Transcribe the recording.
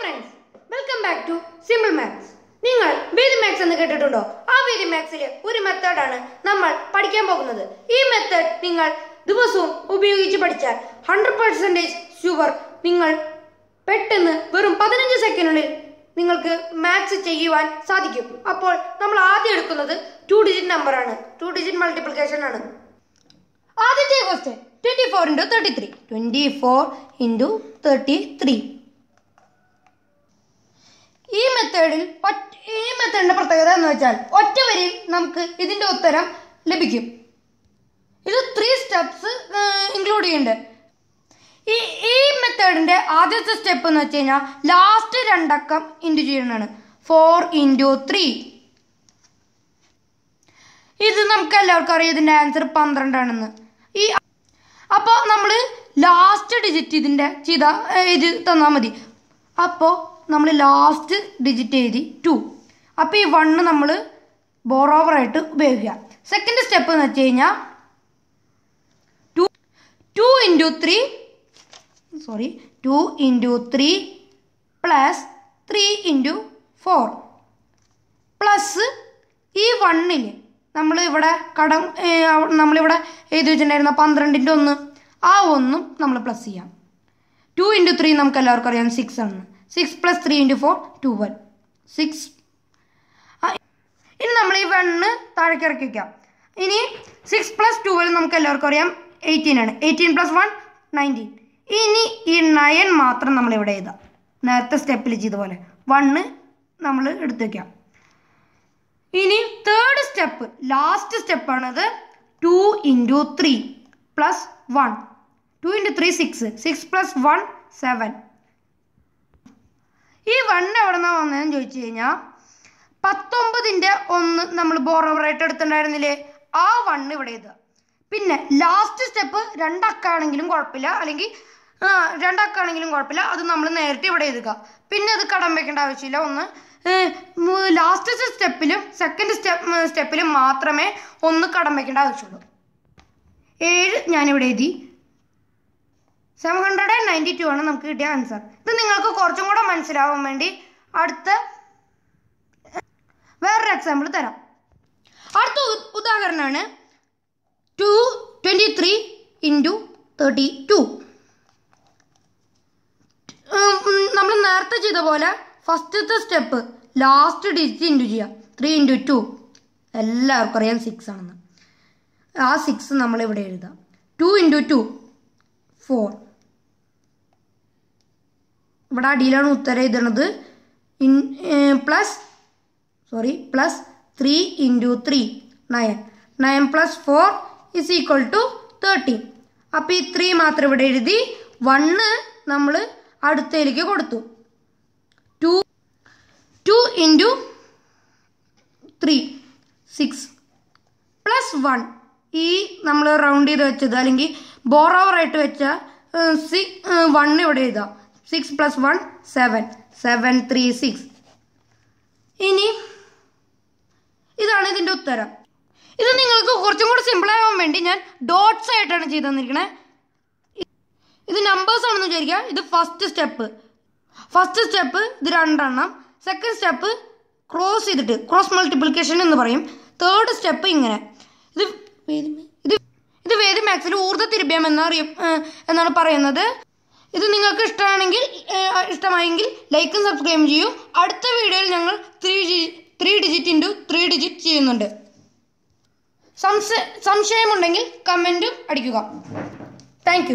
Friends welcome back to simple maths നിങ്ങൾ വേദി maths എന്ന് കേട്ടിട്ടുണ്ടോ? ആ വേദി മാത്സിലെ ഒരു മെത്തേഡാണ് നമ്മൾ പഠിക്കാൻ പോകുന്നത്. ഈ മെത്തേഡ് നിങ്ങൾ ദിവസവും ഉപയോഗിച്ച് പഠിച്ചാൽ ഹൺഡ്രഡ് പെർസെന്റേജ് ഷുവർ നിങ്ങൾ പെട്ടെന്ന് വെറും പതിനഞ്ച് സെക്കൻഡിനുള്ളിൽ നിങ്ങൾക്ക് മാത്സ് ചെയ്യുവാൻ സാധിക്കും. അപ്പോൾ നമ്മൾ ആദ്യം എടുക്കുന്നത് ടു ഡിജിറ്റ് നമ്പർ ആണ്. ടു ഡിജിറ്റ് മൾട്ടിപ്ലിക്കേഷൻ ആണ്. ആദ്യത്തെ question twenty four into thirty three twenty four into thirty three മെത്തേഡിൽ ഈ മെത്തേഡിന്റെ പ്രത്യേകത എന്ന് വെച്ചാൽ ഒറ്റ വരിയിൽ നമുക്ക് ഇതിന്റെ ഉത്തരം ലഭിക്കും. ഇത് ത്രീ സ്റ്റെപ്സ് ഇൻക്ലൂഡ് ചെയ്യുന്നുണ്ട്. ഈ ഈ മെത്തേഡിന്റെ ആദ്യത്തെ സ്റ്റെപ്പ് എന്ന് വെച്ച് കഴിഞ്ഞാൽ ലാസ്റ്റ് രണ്ടക്കം ഇന്റു ചെയ്യുന്നതാണ്. ഫോർ ഇന്റു ത്രീ ഇത് നമുക്ക് എല്ലാവർക്കും അറിയാം ഇതിന്റെ ആൻസർ പന്ത്രണ്ടാണെന്ന്. ഈ അപ്പോൾ നമ്മൾ ലാസ്റ്റ് ഡിജിറ്റ് ഇതിന്റെ ചെയ്ത ഇത് തന്നാൽ മതി. അപ്പോൾ നമ്മൾ ലാസ്റ്റ് ഡിജിറ്റ് എഴുതി ടു അപ്പോൾ ഈ വണ്ണ് നമ്മൾ ബോറോവറായിട്ട് ഉപയോഗിക്കുക. സെക്കൻഡ് സ്റ്റെപ്പ് എന്ന് വെച്ച് കഴിഞ്ഞാൽ two two into three sorry two into three plus three into four plus ഈ വണ്ണിൽ നമ്മൾ ഇവിടെ കടം നമ്മളിവിടെ എഴുതി വെച്ചിട്ടുണ്ടായിരുന്ന പന്ത്രണ്ടിന്റെ ഒന്ന് ആ ഒന്നും നമ്മൾ പ്ലസ് ചെയ്യാം. ടു ഇന്റു ത്രീ നമുക്ക് എല്ലാവർക്കും അറിയാം സിക്സ് ആണ്. Six plus three into four two one six ഇനി നമ്മൾ ഈ വണ്ണ് താഴേക്ക് ഇറക്കി വയ്ക്കാം ഇനി സിക്സ് പ്ലസ് ടുവൽ നമുക്ക് എല്ലാവർക്കും അറിയാം എയ്റ്റീൻ ആണ്. എയ്റ്റീൻ പ്ലസ് വൺ നയന്റീൻ ഇനി ഈ നയൻ മാത്രം നമ്മൾ ഇവിടെ എഴുതാം. നേരത്തെ സ്റ്റെപ്പിൽ ചെയ്തപോലെ വണ്ണ് നമ്മൾ എടുത്തു വയ്ക്കാം ഇനി third step last സ്റ്റെപ്പാണത് two into three plus one two into three six six plus one seven ഈ വൺ എവിടെ നിന്നാണ് വന്നതെന്ന് ചോദിച്ചു കഴിഞ്ഞാൽ പത്തൊമ്പതിന്റെ ഒന്ന് നമ്മൾ ബോറോവറായിട്ട് എടുത്തിട്ടുണ്ടായിരുന്നില്ലേ? ആ വണ്ണ് ഇവിടെ എഴുതുക പിന്നെ ലാസ്റ്റ് സ്റ്റെപ്പ് രണ്ടക്കാണെങ്കിലും കുഴപ്പമില്ല. അല്ലെങ്കിൽ രണ്ടക്കാണെങ്കിലും കുഴപ്പമില്ല. അത് നമ്മൾ നേരിട്ട് ഇവിടെ എഴുതുക. പിന്നെ അത് കടം വെക്കേണ്ട ആവശ്യമില്ല. ഒന്ന് ലാസ്റ്റ് സ്റ്റെപ്പിലും സെക്കൻഡ് സ്റ്റെപ്പ് സ്റ്റെപ്പിലും മാത്രമേ ഒന്ന് കടം വെക്കേണ്ട ആവശ്യമുള്ളൂ. ഏഴ് ഞാനിവിടെ എഴുതി. Seven hundred and ninety two ആണ് നമുക്ക് കിട്ടിയ ആൻസർ ഇത് നിങ്ങൾക്ക് കുറച്ചും കൂടെ മനസ്സിലാവാൻ വേണ്ടി അടുത്ത വേറൊരു എക്സാമ്പിൾ തരാം. അടുത്ത ഉദാഹരണമാണ് two twenty three into thirty two നമ്മൾ നേരത്തെ ചെയ്ത പോലെ ഫസ്റ്റത്തെ സ്റ്റെപ്പ് ലാസ്റ്റ് ഡിജിറ്റ് ഇന്റു ചെയ്യാം. ത്രീ ഇന്റു ടു എല്ലാവർക്കും അറിയാം സിക്സ് ആണെന്ന്. ആ സിക്സ് നമ്മളിവിടെ എഴുതാം. ടു ഇന്റു ടു ഫോർ ഇവിടെ അടിയിലാണ് ഉത്തരം എഴുതണത്. In plus sorry plus three into three nine nine plus four is equal to thirteen അപ്പോൾ ഈ ത്രീ മാത്രം ഇവിടെ എഴുതി വണ്ണ് നമ്മൾ അടുത്തയിലേക്ക് കൊടുത്തു. Two two into three six plus one ഈ നമ്മൾ റൗണ്ട് ചെയ്ത് വെച്ചത് അല്ലെങ്കിൽ ബോറോവറായിട്ട് വെച്ച സി വൺ ഇവിടെ എഴുതാം. Six plus one seven seven three six ഇനി ഇതാണ് ഇതിന്റെ ഉത്തരം. ഇത് നിങ്ങൾക്ക് കുറച്ചും കൂടി സിമ്പിൾ ആവാൻ വേണ്ടി ഞാൻ ഡോട്ട്സ് ആയിട്ടാണ് ചെയ്തു തന്നിരിക്കണേ. ഇത് നമ്പേഴ്സ് ആണെന്ന് വിചാരിക്കുക. ഇത് ഫസ്റ്റ് സ്റ്റെപ്പ് ഫസ്റ്റ് സ്റ്റെപ്പ് ഇത് രണ്ടെണ്ണം. സെക്കൻഡ് സ്റ്റെപ്പ് ക്രോസ് ചെയ്തിട്ട് ക്രോസ് മൾട്ടിപ്ലിക്കേഷൻ എന്ന് പറയും. തേർഡ് സ്റ്റെപ്പ് ഇങ്ങനെ. ഇത് ഇത് ഇത് വേദി മാത്സിൽ ഊർജ തിരുഭ്യം എന്നറിയും എന്നാണ് പറയുന്നത്. ഇത് നിങ്ങൾക്ക് ഇഷ്ടമാണെങ്കിൽ ഇഷ്ടമായെങ്കിൽ ലൈക്കും സബ്സ്ക്രൈബും ചെയ്യൂ. അടുത്ത വീഡിയോയിൽ ഞങ്ങൾ three three digit into three digit ചെയ്യുന്നുണ്ട്. സംശയമുണ്ടെങ്കിൽ കമന്റും അടിക്കുക. താങ്ക്